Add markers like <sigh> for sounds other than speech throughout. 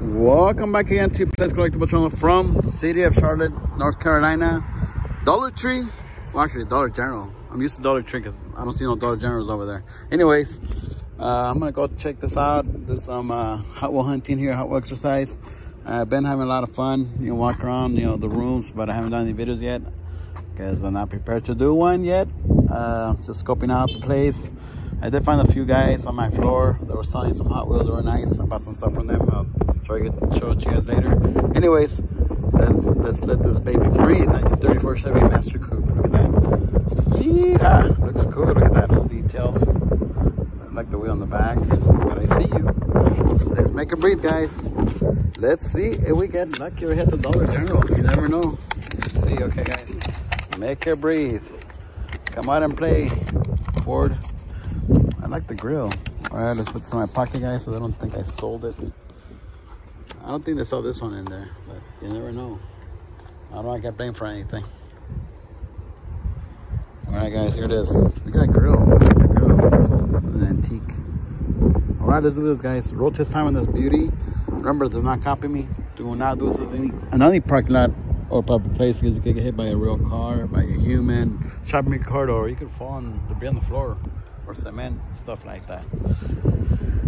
Welcome back again to Playdays Collectible Channel from City of Charlotte, North Carolina. Dollar Tree, well actually Dollar General. I'm used to Dollar Tree because I don't see no Dollar Generals over there. Anyways, uh, I'm gonna go check this out, do some uh, Hot Wheel hunting here, Hot Wheel exercise. I've uh, been having a lot of fun, you know, walk around, you know, the rooms, but I haven't done any videos yet because I'm not prepared to do one yet. Uh, just scoping out the place. I did find a few guys on my floor that were selling some Hot Wheels that were nice. I bought some stuff from them. I'll try to show it to you guys later. Anyways, let's let's let this baby breathe. 1934 Chevy Master Coupe. Look at that. Yeah, looks cool. Look at that details. I like the wheel on the back. But I see you. Let's make it breathe, guys. Let's see if we get lucky or hit the Dollar General. You never know. Let's see, okay, guys. Make it breathe. Come out and play, Ford. I like the grill. All right, let's put this in my pocket, guys, so they don't think I stole it. I don't think they saw this one in there, but you never know. I don't get blamed for anything. All right, guys, here it is. Look at that grill. Look at that grill. It's an antique. All right, let's do this, guys. Road test time on this beauty. Remember, do not copy me. Do not do this in any, another parking lot or public place because you could get hit by a real car, by a human, shopping cart, or you could fall on debris on the floor or cement, stuff like that.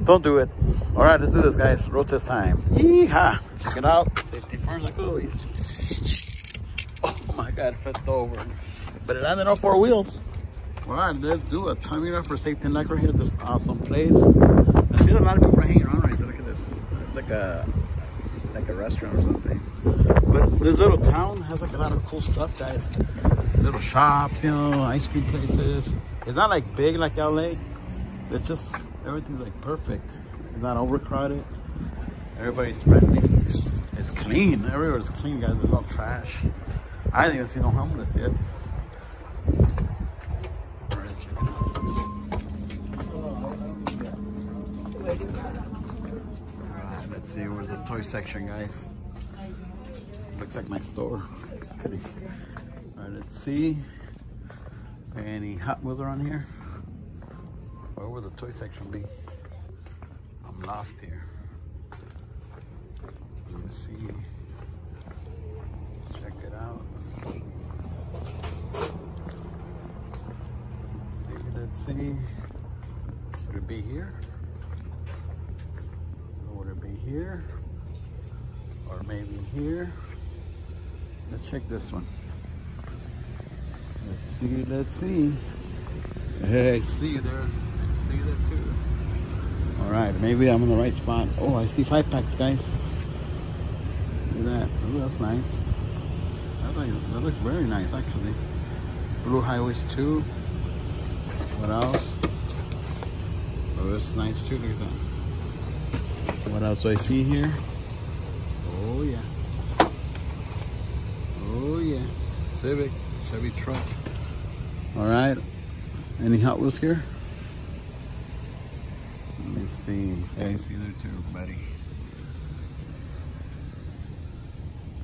Don't do it. All right, let's do this, guys. Road test time. Yeehaw. Check it out. Safety first, like always. Oh my God, flipped over. But it landed on four wheels. All right, let's do a time up for safety and like right here. at This awesome place. I see a lot of people hanging around right there. Look at this. It's like a like a restaurant or something. But this little town has like a lot of cool stuff, guys. Little shops, you know, ice cream places. It's not like big like LA. It's just everything's like perfect. It's not overcrowded. Everybody's friendly. It's clean. Everywhere's clean, guys. There's no trash. I didn't even see no homeless yet. let's see where's the toy section, guys. Looks like my store. Just kidding. All right, let's see. Any Hot Wheels around here? Where would the toy section be? I'm lost here. Let me see. Check it out. Let's see, let's see. Would it be here? Or would it be here? Or maybe here? Let's check this one. Let's see, let's see. Hey, see there. I see that too. All right, maybe I'm in the right spot. Oh, I see five packs, guys. Look at that. Oh, that's nice. That looks, that looks very nice, actually. Blue Highways 2. What else? Oh, that's nice too. Look at that. What else do I see here? Oh, yeah. Oh, yeah. Civic. Chevy truck. All right. Any Hot Wheels here? Let me see. I see there too, buddy.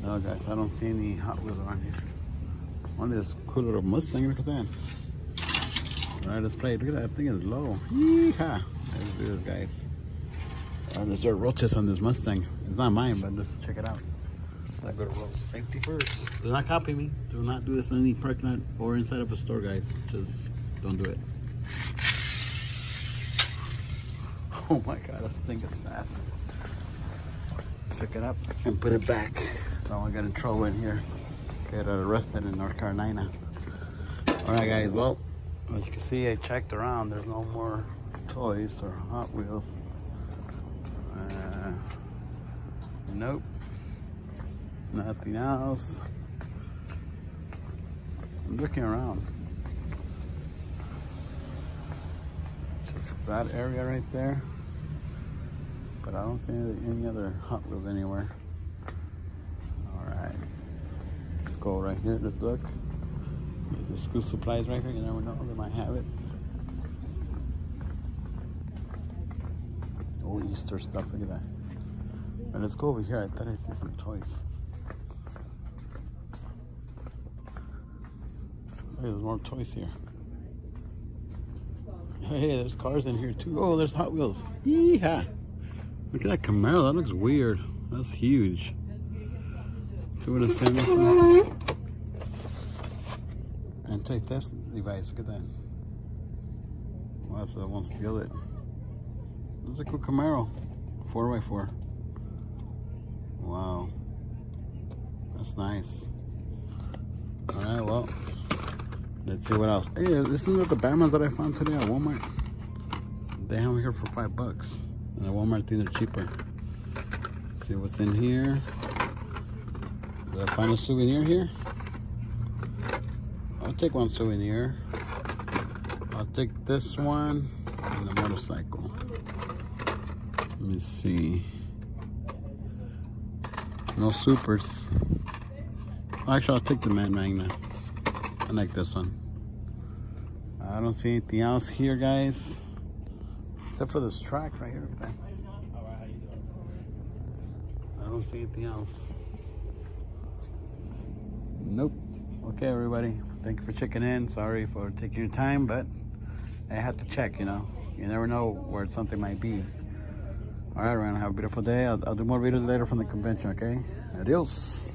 No, guys, I don't see any Hot Wheels around here. One of this cool little Mustang. Look at that. All right, let's play. Look at that thing is low. Yeehaw. Let's do this, guys. All right, let's do a road test on this Mustang. It's not mine, but let's check it out. I go to road safety first. Do not copy me. Do not do this in any parking lot or inside of a store, guys. Just don't do it. <laughs> Oh my God, this thing is fast. Pick it up and put it back. Don't want to get in trouble in here. Get arrested in North Carolina. All right, guys. Well, as you can see, I checked around. There's no more toys or Hot Wheels. Uh, nope. Nothing else. I'm looking around. Just that area right there. But I don't see any, other Hot Wheels anywhere. Alright. Let's go right here. Let's look. There's the school supplies right here. You never know. They might have it. Oh, Easter stuff. Look at that. Right, let's go over here. I thought I see some toys. Hey, there's more toys here. Hey, there's cars in here too. Oh, there's Hot Wheels. Yeehaw. Look at that Camaro. That looks weird. That's huge. See what take this device. Look at that. Wow, so I won't steal it. This is a cool Camaro. 4x4. Wow. That's nice. Alright, well. Let's see what else. Hey, isn't that the Batmans that I found today at Walmart? They have them here for five bucks. And at Walmart, I think they're cheaper. Let's see what's in here. Did I find a souvenir here? I'll take one souvenir. I'll take this one and the motorcycle. Let me see. No supers. Actually, I'll take the Mad Manga. I like this one. I don't see anything else here, guys. Except for this track right here. I don't see anything else. Nope. Okay, everybody. Thank you for checking in. Sorry for taking your time, but I had to check, you know. You never know where something might be. All right, everyone. Have a beautiful day. I'll, I'll do more videos later from the convention, okay? Adios.